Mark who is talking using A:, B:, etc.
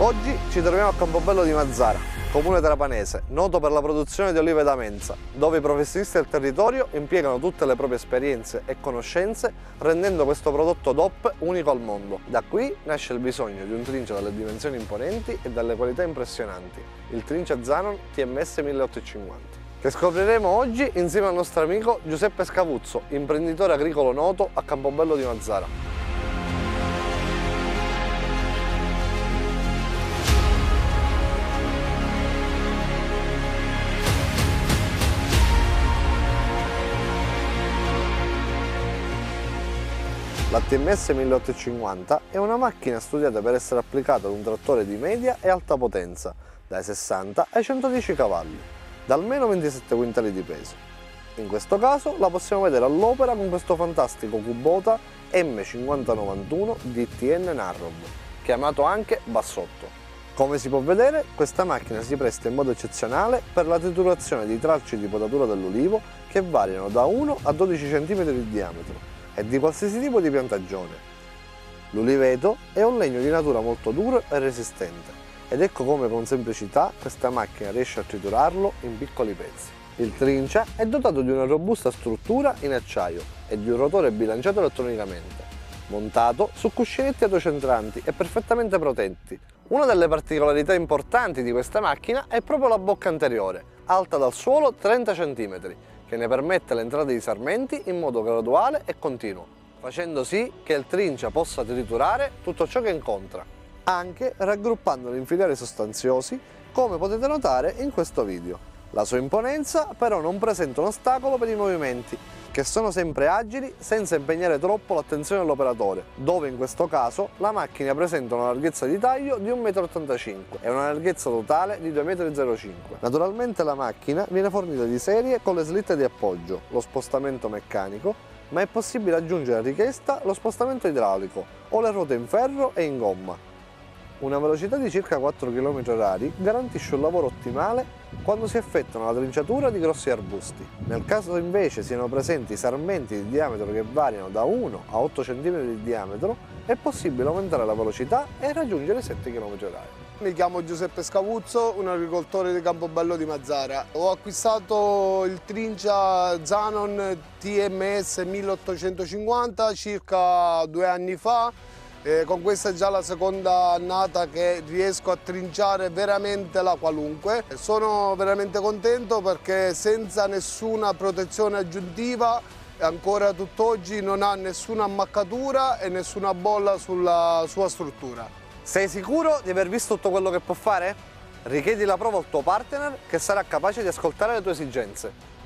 A: Oggi ci troviamo a Campobello di Mazzara, comune trapanese, noto per la produzione di olive da mensa, dove i professionisti del territorio impiegano tutte le proprie esperienze e conoscenze, rendendo questo prodotto DOP unico al mondo. Da qui nasce il bisogno di un trincio dalle dimensioni imponenti e dalle qualità impressionanti, il trincio Zanon TMS 1850 che scopriremo oggi insieme al nostro amico Giuseppe Scavuzzo, imprenditore agricolo noto a Campobello di Mazzara. La TMS 1850 è una macchina studiata per essere applicata ad un trattore di media e alta potenza, dai 60 ai 110 cavalli, da almeno 27 quintali di peso. In questo caso la possiamo vedere all'opera con questo fantastico Kubota M5091 DTN Narrow, chiamato anche Bassotto. Come si può vedere, questa macchina si presta in modo eccezionale per la triturazione di tralci di potatura dell'olivo che variano da 1 a 12 cm di diametro e di qualsiasi tipo di piantagione. L'uliveto è un legno di natura molto duro e resistente ed ecco come con semplicità questa macchina riesce a triturarlo in piccoli pezzi. Il trincia è dotato di una robusta struttura in acciaio e di un rotore bilanciato elettronicamente, montato su cuscinetti autocentranti e perfettamente protetti. Una delle particolarità importanti di questa macchina è proprio la bocca anteriore, alta dal suolo 30 cm, che ne permette l'entrata di sarmenti in modo graduale e continuo, facendo sì che il trincia possa triturare tutto ciò che incontra, anche raggruppandolo in filiere sostanziosi come potete notare in questo video. La sua imponenza però non presenta un ostacolo per i movimenti che sono sempre agili senza impegnare troppo l'attenzione dell'operatore, dove in questo caso la macchina presenta una larghezza di taglio di 1,85 m e una larghezza totale di 2,05 m. Naturalmente la macchina viene fornita di serie con le slitte di appoggio, lo spostamento meccanico, ma è possibile aggiungere a richiesta lo spostamento idraulico o le ruote in ferro e in gomma, una velocità di circa 4 km h garantisce un lavoro ottimale quando si effettuano la trinciatura di grossi arbusti. Nel caso invece siano presenti sarmenti di diametro che variano da 1 a 8 cm di diametro, è possibile aumentare la velocità e raggiungere i 7 km h.
B: Mi chiamo Giuseppe Scavuzzo, un agricoltore di Campobello di Mazzara. Ho acquistato il Trincia Zanon TMS 1850 circa due anni fa eh, con questa è già la seconda annata che riesco a trinciare veramente la qualunque. Sono veramente contento perché senza nessuna protezione aggiuntiva ancora tutt'oggi non ha nessuna ammaccatura e nessuna bolla sulla sua struttura.
A: Sei sicuro di aver visto tutto quello che può fare? Richiedi la prova al tuo partner che sarà capace di ascoltare le tue esigenze.